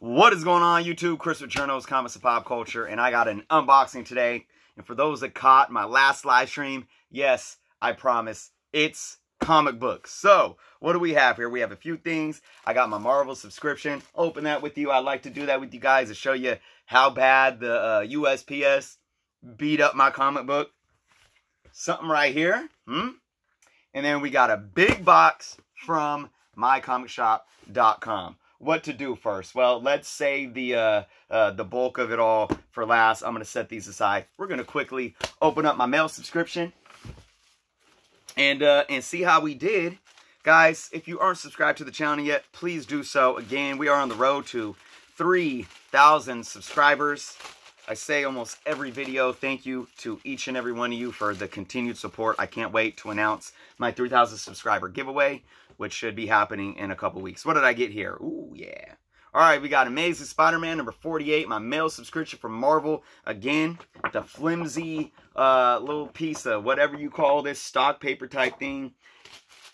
What is going on YouTube? Chris with Comics and Pop Culture, and I got an unboxing today. And for those that caught my last live stream, yes, I promise, it's comic books. So, what do we have here? We have a few things. I got my Marvel subscription. Open that with you. I like to do that with you guys to show you how bad the uh, USPS beat up my comic book. Something right here. Hmm? And then we got a big box from mycomicshop.com what to do first. Well, let's save the uh, uh, the bulk of it all for last. I'm going to set these aside. We're going to quickly open up my mail subscription and uh, and see how we did. Guys, if you aren't subscribed to the channel yet, please do so. Again, we are on the road to 3,000 subscribers. I say almost every video, thank you to each and every one of you for the continued support. I can't wait to announce my 3,000 subscriber giveaway, which should be happening in a couple weeks. What did I get here? Ooh, yeah. All right, we got Amazing Spider-Man number 48, my mail subscription from Marvel. Again, the flimsy uh, little piece of whatever you call this stock paper type thing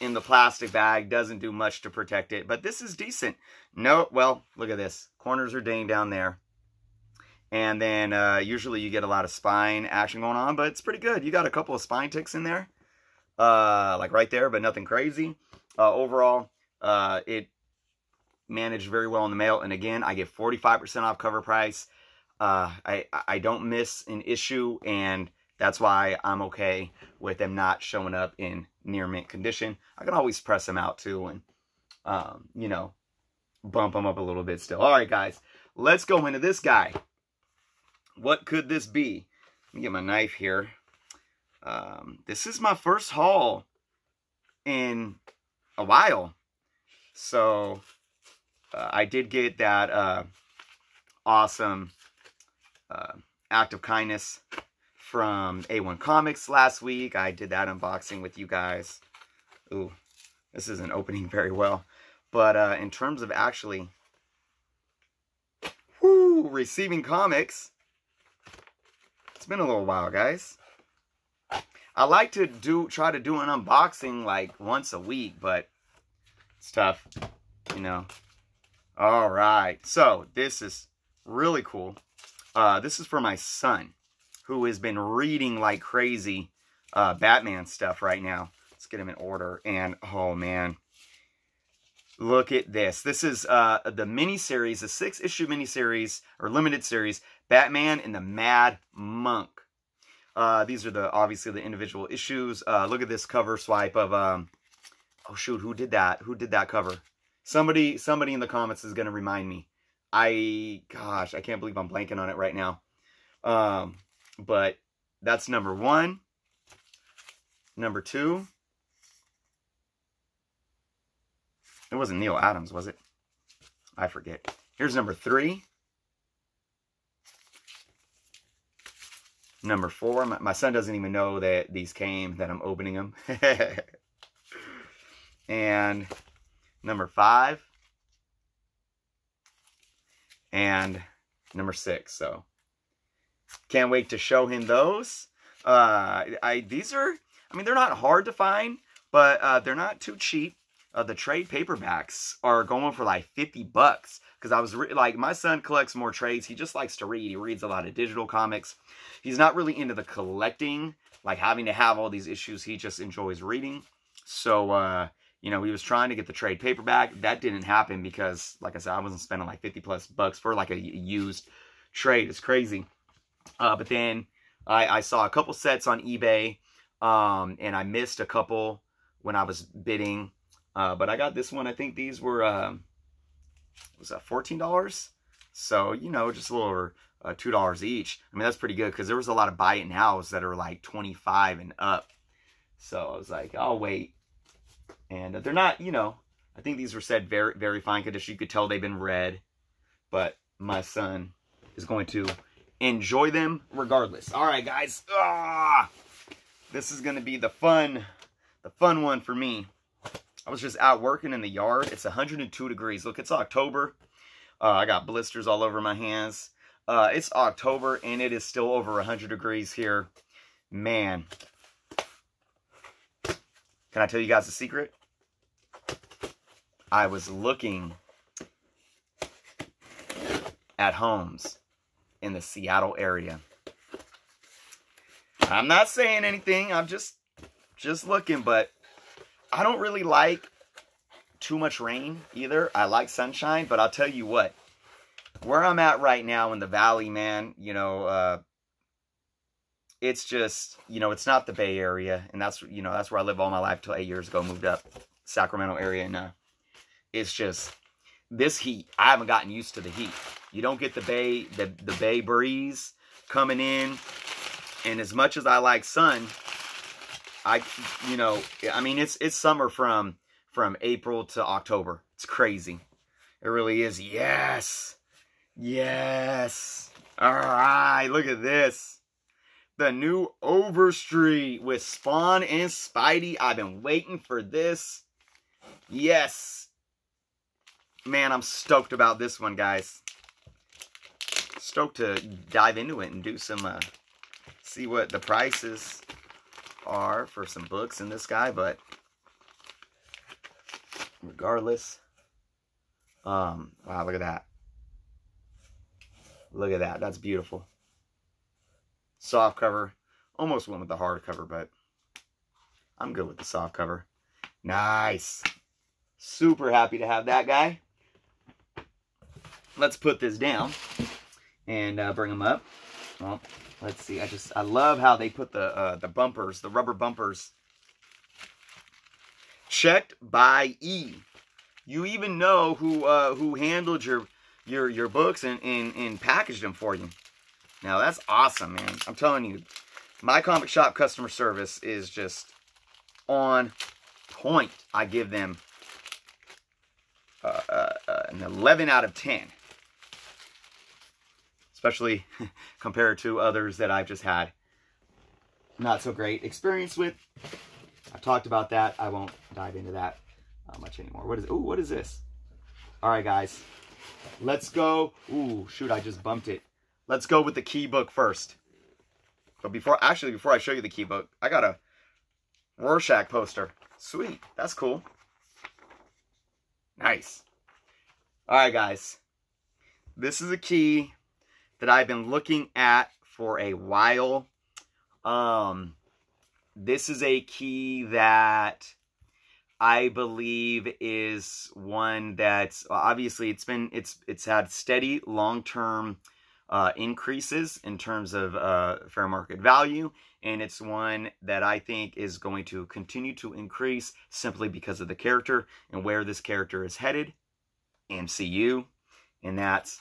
in the plastic bag. Doesn't do much to protect it, but this is decent. No, well, look at this. Corners are dinged down there. And then uh, usually you get a lot of spine action going on, but it's pretty good. You got a couple of spine ticks in there, uh, like right there, but nothing crazy. Uh, overall, uh, it managed very well in the mail. And again, I get 45% off cover price. Uh, I, I don't miss an issue, and that's why I'm okay with them not showing up in near mint condition. I can always press them out too and, um, you know, bump them up a little bit still. All right, guys, let's go into this guy. What could this be? Let me get my knife here. Um, this is my first haul in a while. So, uh, I did get that uh, awesome uh, act of kindness from A1 Comics last week. I did that unboxing with you guys. Ooh, this isn't opening very well. But uh, in terms of actually receiving comics, it's been a little while, guys. I like to do try to do an unboxing like once a week, but it's tough, you know. All right, so this is really cool. Uh, this is for my son, who has been reading like crazy uh, Batman stuff right now. Let's get him in order. And, oh, man. Look at this. This is uh, the miniseries, the six-issue miniseries, or limited series, Batman and the Mad Monk. Uh, these are the obviously the individual issues. Uh, look at this cover swipe of um, oh shoot, who did that? Who did that cover? Somebody, somebody in the comments is gonna remind me. I gosh, I can't believe I'm blanking on it right now. Um, but that's number one. Number two. It wasn't Neal Adams, was it? I forget. Here's number three. Number four, my, my, son doesn't even know that these came, that I'm opening them. and number five. And number six. So, can't wait to show him those. Uh, I These are, I mean, they're not hard to find, but uh, they're not too cheap. Uh, the trade paperbacks are going for like 50 bucks because I was like, my son collects more trades. He just likes to read. He reads a lot of digital comics. He's not really into the collecting, like having to have all these issues. He just enjoys reading. So, uh, you know, he was trying to get the trade paperback. That didn't happen because, like I said, I wasn't spending like 50 plus bucks for like a used trade. It's crazy. Uh, but then I, I, saw a couple sets on eBay, um, and I missed a couple when I was bidding. Uh, but I got this one. I think these were... Um, was that $14? So, you know, just a little over uh, $2 each. I mean, that's pretty good because there was a lot of buy it nows that are like 25 and up. So I was like, I'll wait. And they're not, you know, I think these were said very, very fine condition. You could tell they've been read. But my son is going to enjoy them regardless. All right, guys. Ah, this is going to be the fun, the fun one for me. I was just out working in the yard. It's 102 degrees. Look, it's October. Uh, I got blisters all over my hands. Uh, it's October, and it is still over 100 degrees here. Man. Can I tell you guys a secret? I was looking at homes in the Seattle area. I'm not saying anything. I'm just just looking, but I don't really like too much rain either. I like sunshine, but I'll tell you what. Where I'm at right now in the valley, man, you know, uh it's just, you know, it's not the Bay Area, and that's, you know, that's where I live all my life till eight years ago, moved up Sacramento area, and uh, it's just, this heat, I haven't gotten used to the heat. You don't get the Bay, the, the Bay breeze coming in, and as much as I like sun, I, you know, I mean, it's, it's summer from, from April to October. It's crazy. It really is. Yes. Yes. All right. Look at this the new Overstreet with Spawn and Spidey. I've been waiting for this. Yes. Man, I'm stoked about this one, guys. Stoked to dive into it and do some, uh, see what the prices are for some books in this guy, but regardless, um, wow, look at that. Look at that. That's beautiful soft cover. Almost went with the hard cover, but I'm good with the soft cover. Nice. Super happy to have that guy. Let's put this down and uh, bring them up. Well, let's see. I just I love how they put the uh, the bumpers, the rubber bumpers. Checked by E. You even know who uh, who handled your your your books and, and and packaged them for you. Now, that's awesome, man. I'm telling you, my comic shop customer service is just on point. I give them uh, uh, uh an 11 out of 10. Especially compared to others that I've just had not so great experience with. I've talked about that. I won't dive into that uh, much anymore. What is, ooh, what is this? All right, guys. Let's go. Ooh, shoot, I just bumped it. Let's go with the key book first. But before, actually, before I show you the key book, I got a Rorschach poster. Sweet. That's cool. Nice. All right, guys. This is a key that I've been looking at for a while. Um, this is a key that I believe is one that's obviously it's been it's it's had steady long-term uh, increases in terms of uh, fair market value. And it's one that I think is going to continue to increase simply because of the character and where this character is headed. MCU. And that's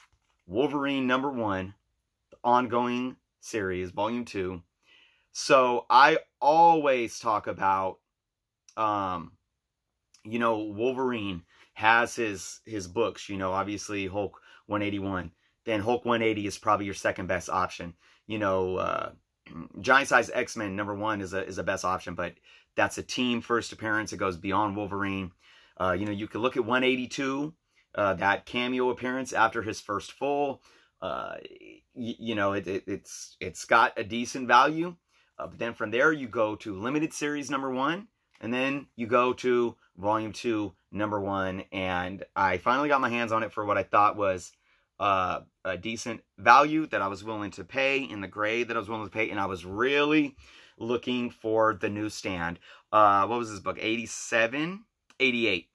Wolverine number one, the ongoing series, volume two. So I always talk about, um, you know, Wolverine has his his books. You know, obviously Hulk 181 then Hulk 180 is probably your second best option. You know, uh, Giant Size X-Men number one is a is a best option, but that's a team first appearance. It goes beyond Wolverine. Uh, you know, you could look at 182, uh, that cameo appearance after his first full. Uh, you know, it, it, it's it's got a decent value. Uh, but then from there, you go to limited series number one, and then you go to volume two, number one. And I finally got my hands on it for what I thought was uh, a decent value that I was willing to pay in the grade that I was willing to pay. And I was really looking for the newsstand. Uh, what was this book? 87? 88.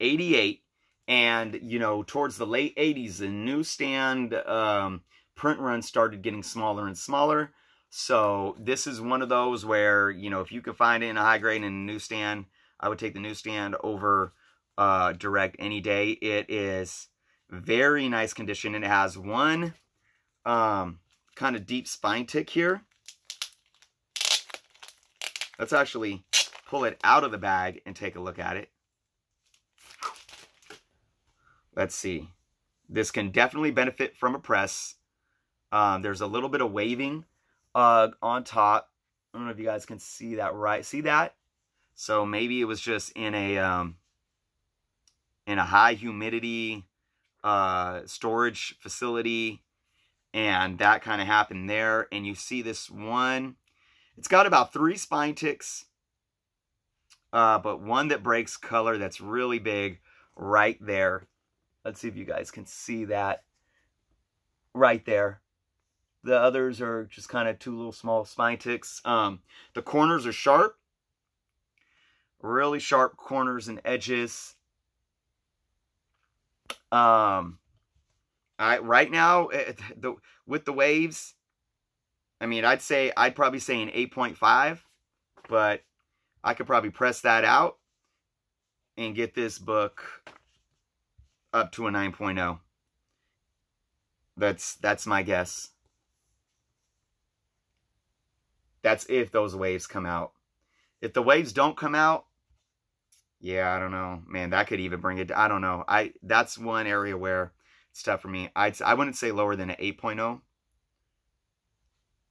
88. And, you know, towards the late 80s, the newsstand um, print runs started getting smaller and smaller. So this is one of those where, you know, if you could find it in a high grade in a newsstand, I would take the newsstand over uh, direct any day. It is very nice condition. And it has one um, kind of deep spine tick here. Let's actually pull it out of the bag and take a look at it. Let's see. This can definitely benefit from a press. Um, there's a little bit of waving uh, on top. I don't know if you guys can see that right. See that? So maybe it was just in a um, in a high humidity uh, storage facility, and that kind of happened there. And you see this one, it's got about three spine ticks, uh, but one that breaks color that's really big right there. Let's see if you guys can see that. right there. The others are just kind of two little small spine ticks. Um, the corners are sharp. Really sharp corners and edges. Um, I right now eh, the with the waves, I mean, I'd say I'd probably say an 8.5, but I could probably press that out and get this book up to a 9.0. That's that's my guess. That's if those waves come out. If the waves don't come out, yeah, I don't know. Man, that could even bring it I don't know. I that's one area where it's tough for me. I'd I wouldn't say lower than an 8.0.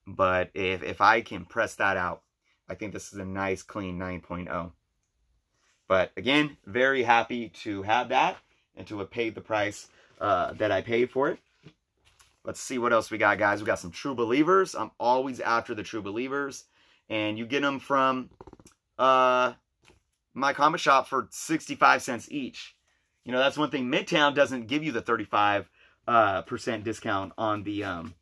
But if if I can press that out, I think this is a nice clean 9.0. But again, very happy to have that and to have paid the price uh, that I paid for it. Let's see what else we got, guys. We got some True Believers. I'm always after the True Believers. And you get them from uh, my comic shop for 65 cents each. You know, that's one thing. Midtown doesn't give you the 35 uh, percent discount on the um,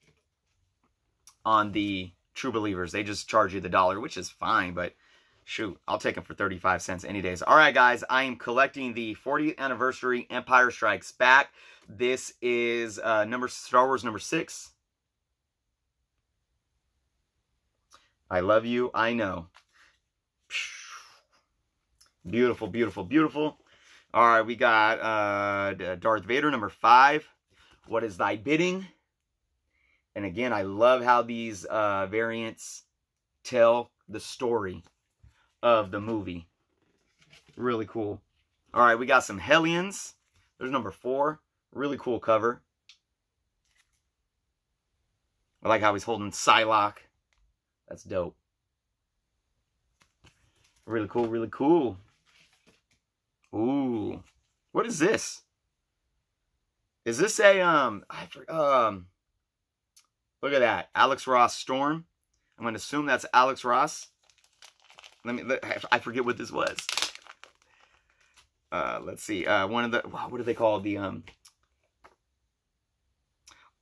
on the True Believers. They just charge you the dollar, which is fine, but shoot, I'll take them for 35 cents any days. All right, guys, I am collecting the 40th anniversary Empire Strikes Back. This is uh, number Star Wars number six. I love you. I know. Beautiful, beautiful, beautiful. All right, we got uh, Darth Vader number five. What is thy bidding? And again, I love how these uh, variants tell the story of the movie. Really cool. All right, we got some Hellions. There's number four. Really cool cover. I like how he's holding Psylocke. That's dope. Really cool, really cool. Ooh. What is this? Is this a, um, I um, look at that. Alex Ross Storm. I'm going to assume that's Alex Ross. Let me, I forget what this was. Uh, let's see. Uh, one of the, what do they call the, um,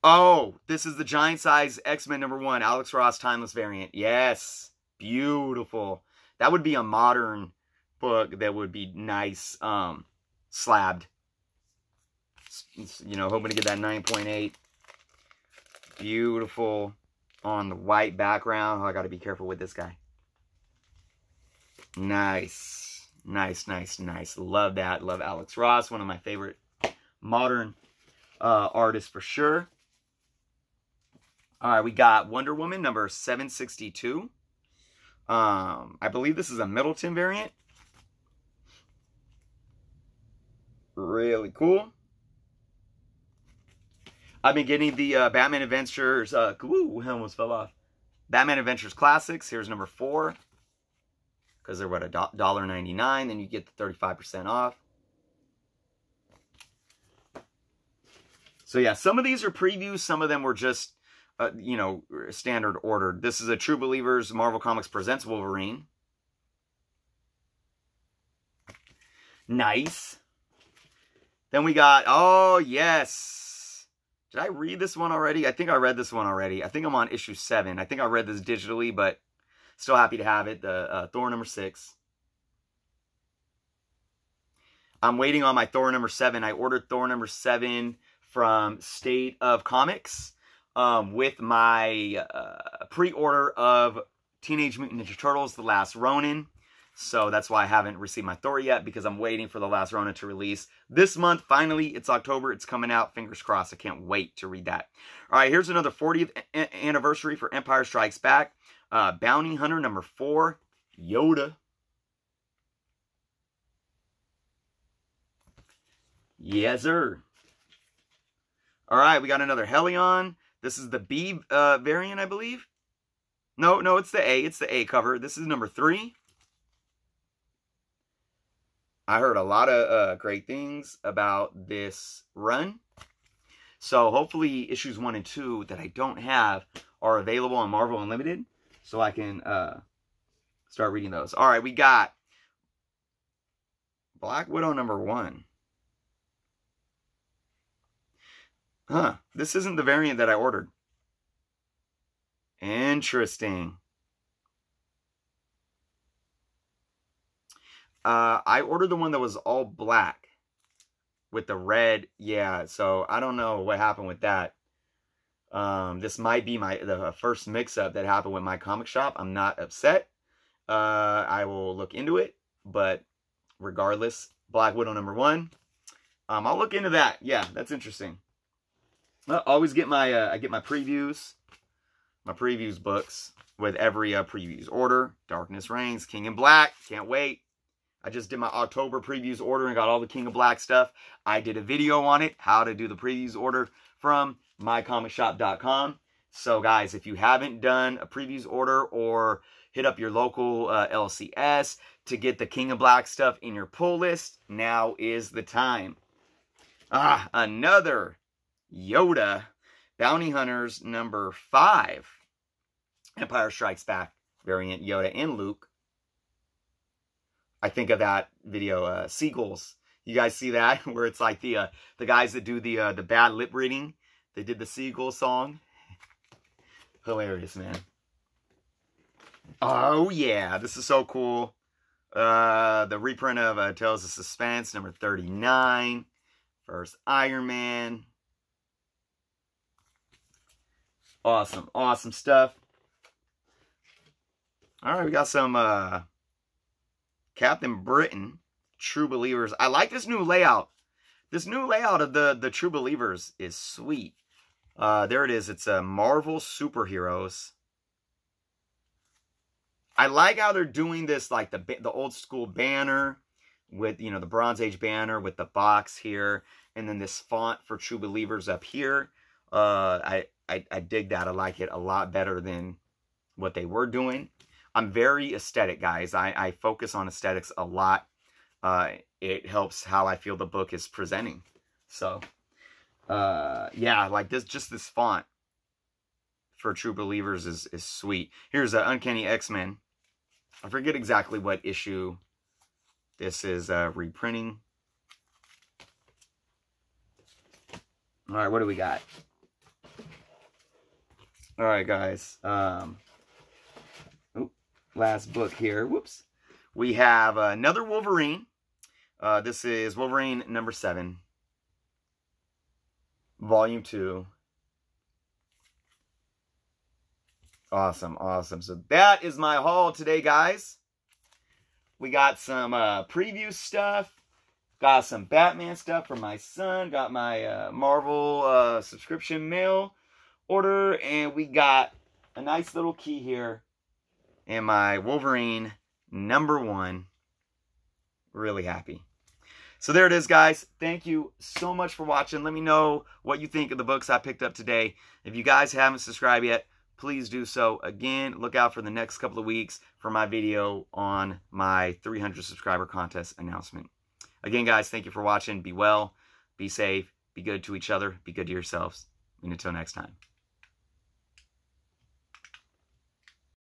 oh, this is the giant size X-Men number one, Alex Ross Timeless variant. Yes. Beautiful. That would be a modern book that would be nice, um, slabbed. You know, hoping to get that 9.8. Beautiful on the white background. Oh, I got to be careful with this guy. Nice. Nice, nice, nice. Love that. Love Alex Ross. One of my favorite modern uh, artists for sure. All right, we got Wonder Woman number 762. Um, I believe this is a Middleton variant. Really cool. I've been getting the uh, Batman Adventures. Uh, ooh, almost fell off. Batman Adventures Classics. Here's number four because they're what a dollar ninety nine. Then you get the thirty five percent off. So yeah, some of these are previews. Some of them were just, uh, you know, standard ordered. This is a True Believers Marvel Comics Presents Wolverine. Nice. Then we got, oh yes. Did I read this one already? I think I read this one already. I think I'm on issue 7. I think I read this digitally, but Still happy to have it. The uh, Thor number six. I'm waiting on my Thor number seven. I ordered Thor number seven from State of Comics um, with my uh, pre-order of Teenage Mutant Ninja Turtles: The Last Ronin. So that's why I haven't received my Thor yet because I'm waiting for The Last Ronin to release this month. Finally, it's October. It's coming out. Fingers crossed. I can't wait to read that. All right, here's another 40th anniversary for Empire Strikes Back. Uh, Bounty Hunter number four, Yoda. Yes, sir. All right, we got another Hellion. This is the B uh, variant, I believe. No, no, it's the A. It's the A cover. This is number three. I heard a lot of uh, great things about this run. So hopefully issues one and two that I don't have are available on Marvel Unlimited so I can uh, start reading those. All right, we got Black Widow number one. Huh. This isn't the variant that I ordered. Interesting. Uh, I ordered the one that was all black with the red. Yeah, so I don't know what happened with that. Um, this might be my the first mix-up that happened with my comic shop. I'm not upset. Uh, I will look into it, but regardless, Black Widow number one. Um, I'll look into that. Yeah, that's interesting. I always get my uh, I get my previews, my previews books with every uh, previews order. Darkness Reigns, King in Black. Can't wait. I just did my October previews order and got all the King in Black stuff. I did a video on it, how to do the previews order from mycomicshop.com. So guys, if you haven't done a previews order or hit up your local uh, LCS to get the King in Black stuff in your pull list, now is the time. Ah, another Yoda Bounty Hunters number five. Empire Strikes Back variant Yoda and Luke. I think of that video, uh, Seagulls. You guys see that where it's like the uh, the guys that do the uh, the bad lip reading. They did the Seagull song. Hilarious, man. Oh yeah, this is so cool. Uh, the reprint of uh, Tales of Suspense number 39. First Iron Man. Awesome, awesome stuff. All right, we got some uh, Captain Britain, True Believers. I like this new layout. This new layout of the, the True Believers is sweet. Uh, there it is. It's a Marvel Superheroes. I like how they're doing this, like the the old school banner with, you know, the Bronze Age banner with the box here. And then this font for True Believers up here. Uh, I, I, I dig that. I like it a lot better than what they were doing. I'm very aesthetic, guys. I, I focus on aesthetics a lot. Uh, it helps how I feel the book is presenting. So, uh, yeah, like this, just this font for True Believers is, is sweet. Here's an Uncanny X-Men. I forget exactly what issue this is uh, reprinting. All right, what do we got? All right, guys. Um, oh, last book here. Whoops. We have another Wolverine. Uh, this is Wolverine number seven, volume two. Awesome, awesome. So that is my haul today, guys. We got some uh, preview stuff. Got some Batman stuff for my son. Got my uh, Marvel uh, subscription mail order. And we got a nice little key here and my Wolverine number one. Really happy. So there it is, guys. Thank you so much for watching. Let me know what you think of the books I picked up today. If you guys haven't subscribed yet, please do so. Again, look out for the next couple of weeks for my video on my 300 subscriber contest announcement. Again, guys, thank you for watching. Be well, be safe, be good to each other, be good to yourselves. And until next time.